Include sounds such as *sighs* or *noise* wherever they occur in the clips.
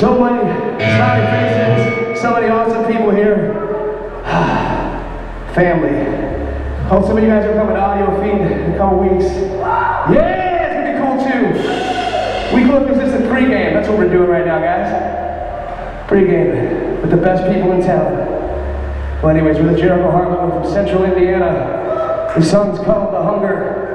So many smiling faces, so many awesome people here. *sighs* Family. Hope some of you guys are coming to Audio Feed in a couple weeks. Yeah, it's gonna be cool too. We Clip is just a pregame. That's what we're doing right now, guys. Pregame with the best people in town. Well, anyways, we're the Jericho Harlot from Central Indiana. The song's called The Hunger.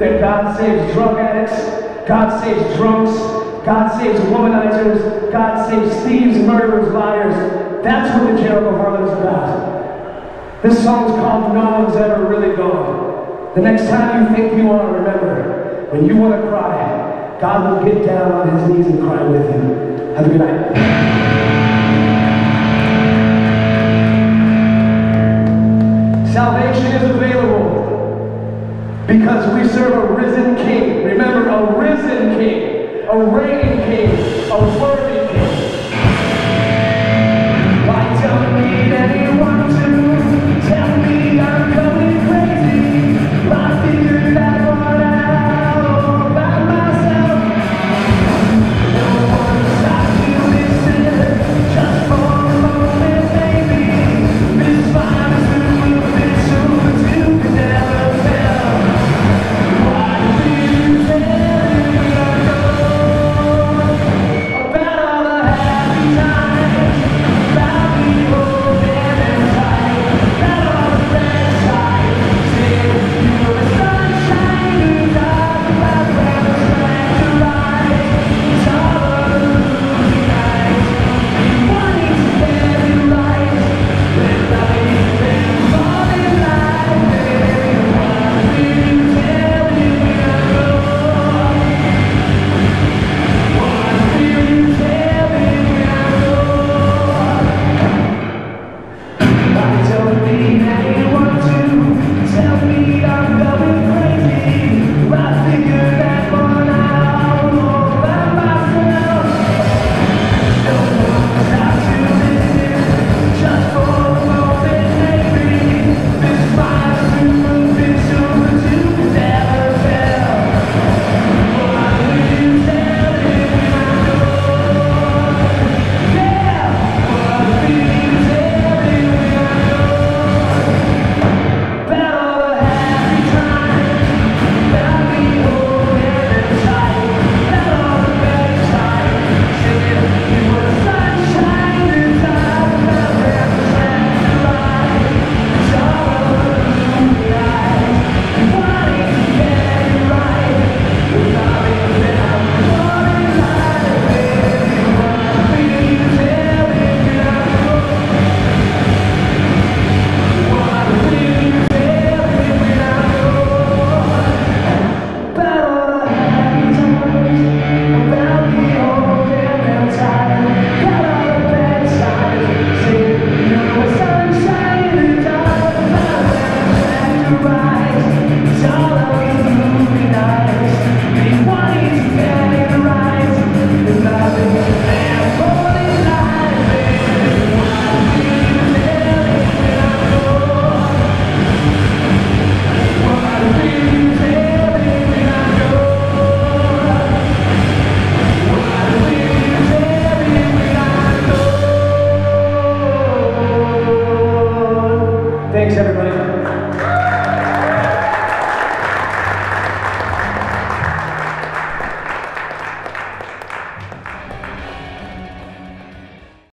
That God saves drug addicts, God saves drunks, God saves womanizers, God saves thieves, murderers, liars. That's what the Jericho Harlot is about. This song is called No One's Ever Really Gone. The next time you think you want to remember, when you want to cry, God will get down on his knees and cry with you. Have a good night. Salvation is available because we serve a risen king. Remember, a risen king, a reigning king, a worthy